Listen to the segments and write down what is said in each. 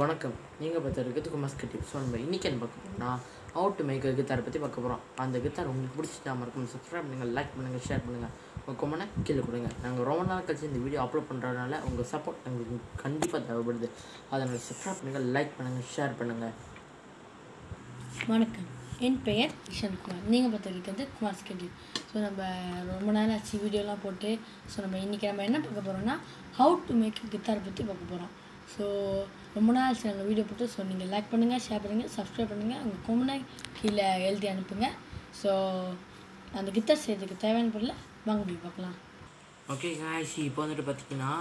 வணக்கம். நீங்கள் பார்த்து இருக்கிறது குமாஸ் கட்டி. ஸோ நம்ம இன்றைக்கி என்ன பார்க்க போகிறோம்னா அவுட் மேக் கித்தாரை பற்றி பார்க்க போகிறோம் அந்த கித்தார் உங்களுக்கு பிடிச்சிட்டா மறக்காம சப்ஸ்கிரைப் பண்ணுங்கள் லைக் பண்ணுங்கள் ஷேர் பண்ணுங்கள் உங்கள் கீழே கொடுங்க. நாங்கள் ரொம்ப நாள் கழிச்சு இந்த வீடியோ அப்லோட் பண்ணுறதுனால உங்கள் சப்போர்ட் எங்களுக்கு கண்டிப்பாக தேவைப்படுது. அதனால் சப்ஸ்கிரைப் பண்ணுங்கள் லைக் பண்ணுங்கள் ஷேர் பண்ணுங்கள் வணக்கம். என் பெயர் கிஷன் குமார் நீங்கள் பார்த்துருக்கிறது குமார் ஸ்கெட்யூல் ஸோ நம்ம ரொம்ப நாள் ஆச்சு வீடியோலாம் போட்டு. ஸோ நம்ம இன்றைக்கி நம்ம என்ன பார்க்க போகிறோம்னா ஹவு டு மேக் கித்தார் பற்றி பார்க்க போகிறோம் ஸோ ரொம்ப நாள் ஆச்சு நாங்கள் வீடியோ போட்டு. ஸோ நீங்கள் லைக் பண்ணுங்கள் ஷேர் பண்ணுங்கள் சப்ஸ்கிரைப் பண்ணுங்கள் உங்கள் கொமனை கீழே எழுதி அனுப்புங்க. ஸோ அந்த கித்தார் செய்யறதுக்கு தேவையான பொருளை வாங்க போய் பார்க்கலாம். ஓகே காய்ச்சி இப்போ வந்துட்டு பார்த்தீங்கன்னா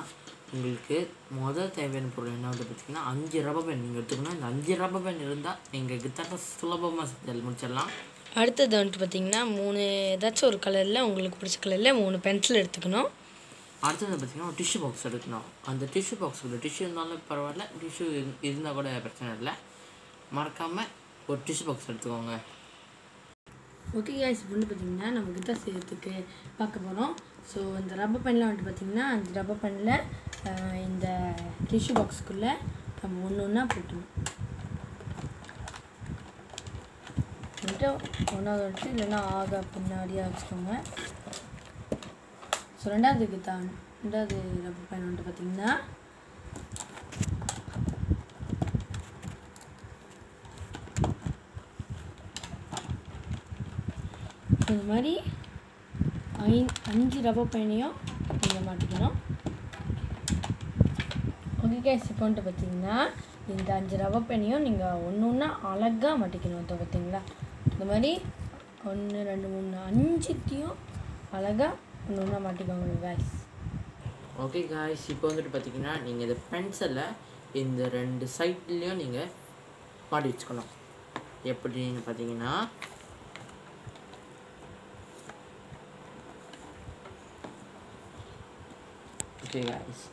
உங்களுக்கு முதல் தேவையான பொருள் என்ன வந்து பார்த்தீங்கன்னா அஞ்சு ரப்பர் பேன் நீங்கள் எடுத்துக்கணும். இந்த அஞ்சு ரப்பர் பேன் இருந்தால் நீங்கள் கித்தாரை சுலபமாக செஞ்சு முடிச்சிடலாம். அடுத்தது வந்துட்டு பார்த்தீங்கன்னா மூணு ஏதாச்சும் ஒரு கலரில் உங்களுக்கு பிடிச்ச கலரில் மூணு பென்சில் எடுத்துக்கணும். அடுத்தது பார்த்தீங்கன்னா ஒரு டிஷ்யூ பாக்ஸ் எடுக்கணும். அந்த டிஷ்யூ பாக்ஸுக்குள்ள டிஷ்யூ இருந்தாலும் பரவாயில்ல டிஷ்யூ இருந்தால் கூட பிரச்சனை இல்லை. மறக்காமல் ஒரு டிஷ்யூ பாக்ஸ் எடுத்துக்கோங்க. ஓகே கேஸ் இப்போ வந்து பார்த்தீங்கன்னா நம்ம கிட்டார் செய்யறதுக்கு பார்க்க போகிறோம் ஸோ இந்த ரப்பர் பென்லாம் வந்துட்டு பார்த்தீங்கன்னா அந்த ரப்பர் பெனில் இந்த டிஷ்யூ பாக்ஸுக்குள்ளே நம்ம ஒன்று ஒன்றா போட்டணும் வந்துட்டு ஒன்றாவது வந்துட்டு இல்லைன்னா ஆக பின்னாடியாக வச்சுக்கோங்க. ஸோ ரெண்டாவது கிட்டார் ரெண்டாவது ரப்பர் பென் வந்துட்டு பார்த்தீங்கன்னா இந்த மாதிரி ஐ அஞ்சு ரப்பர் பயணியும் நீங்கள் மாட்டிக்கணும். ஓகே கேஸ் இப்போ வந்துட்டு பார்த்தீங்கன்னா இந்த அஞ்சு ரப்பர் பயணியும் நீங்கள் ஒன்று ஒன்றா அழகாக மாட்டிக்கணும் அதை பார்த்தீங்களா? இந்த மாதிரி ஒன்று ரெண்டு மூணு அஞ்சுத்தையும் அழகாக ஒன்று ஒன்றா மாட்டிக்கோங்க ஓகே காய்ஸ் இப்போ வந்துட்டு பார்த்தீங்கன்னா நீங்கள் இந்த பென்சிலை இந்த ரெண்டு சைட்லேயும் நீங்கள் மாட்டி வச்சுக்கணும். எப்படின்னு பார்த்தீங்கன்னா ஓகே காய்ஸ்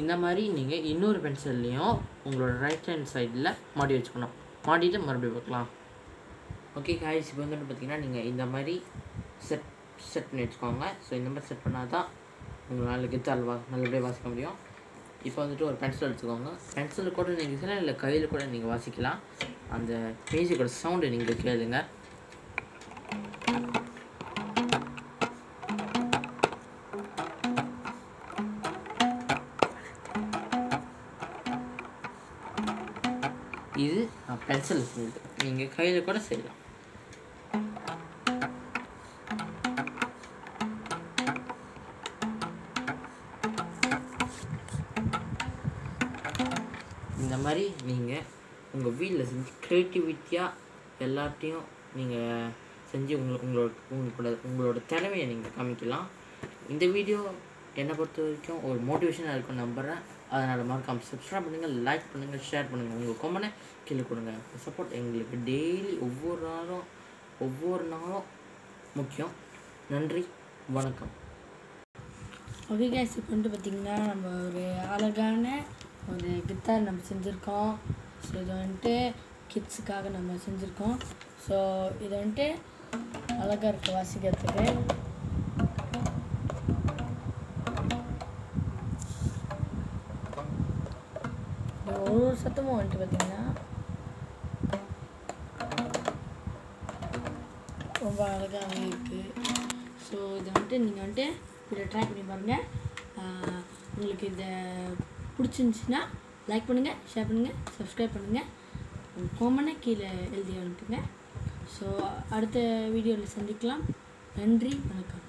இந்த மாதிரி நீங்கள் இன்னொரு பென்சில்லையும் உங்களோட ரைட் ஹேண்ட் சைடில் மாட்டி வச்சுக்கணும். மாட்டிட்டு மறுபடியும் வைக்கலாம் ஓகே காய்ஸ் இப்போ வந்துட்டு பார்த்தீங்கன்னா நீங்கள் இந்த மாதிரி செட் செட் பண்ணி வச்சுக்கோங்க. ஸோ இந்த மாதிரி செட் பண்ணால் தான் உங்களால் கித்தார் வா நல்லபடியாக வாசிக்க முடியும். இப்போ வந்துட்டு ஒரு பென்சில் எடுத்துக்கோங்க. பென்சில் கூட நீங்கள் சில இல்லை கையில் கூட நீங்கள் வாசிக்கலாம். அந்த மியூசிக்கோட சவுண்டு நீங்கள் கேளுங்க. இது பென்சில் செஞ்சது நீங்கள் கையில் கூட செய்யலாம். இந்த மாதிரி நீங்கள் உங்கள் வீட்டில் செஞ்சு க்ரியேட்டிவிட்டியாக எல்லாத்தையும் நீங்கள் செஞ்சு உங்களை உங்களோட உங்களோட உங்களோட திறமையை நீங்கள் காமிக்கலாம். இந்த வீடியோ என்னை பொறுத்த வரைக்கும் ஒரு மோட்டிவேஷனாக இருக்கும் நம்புகிறேன் அதனால் மறக்காம சப்ஸ்கிரைப் பண்ணுங்கள் லைக் பண்ணுங்கள் ஷேர் பண்ணுங்கள் உங்கள் கொம்மனை கீழே கொடுங்க. சப்போர்ட் எங்களுக்கு டெய்லி ஒவ்வொரு நாளும் ஒவ்வொரு நாளும் முக்கியம். நன்றி வணக்கம். ஓகே கேஸ் இப்போ வந்து பார்த்தீங்கன்னா நம்ம ஒரு அழகான ஒரு கித்தார் நம்ம செஞ்சுருக்கோம். ஸோ இது வந்துட்டு கிட்ஸுக்காக நம்ம செஞ்சுருக்கோம். ஸோ இது வந்துட்டு அழகாக இருக்குது வாசிக்கிறதுக்கு. ஒரு ஒரு சத்தமும் வந்துட்டு பார்த்தீங்கன்னா ரொம்ப அழகாக இருக்குது ஸோ இதை வந்துட்டு நீங்கள் வந்துட்டு இதை ட்ரை பண்ணி பாருங்கள் உங்களுக்கு இதை பிடிச்சிருந்துச்சின்னா லைக் பண்ணுங்கள் ஷேர் பண்ணுங்கள் சப்ஸ்கிரைப் பண்ணுங்கள் கோமனை கீழே எழுதி அனுப்புங்க. ஸோ அடுத்த வீடியோவில் சந்திக்கலாம். நன்றி வணக்கம்.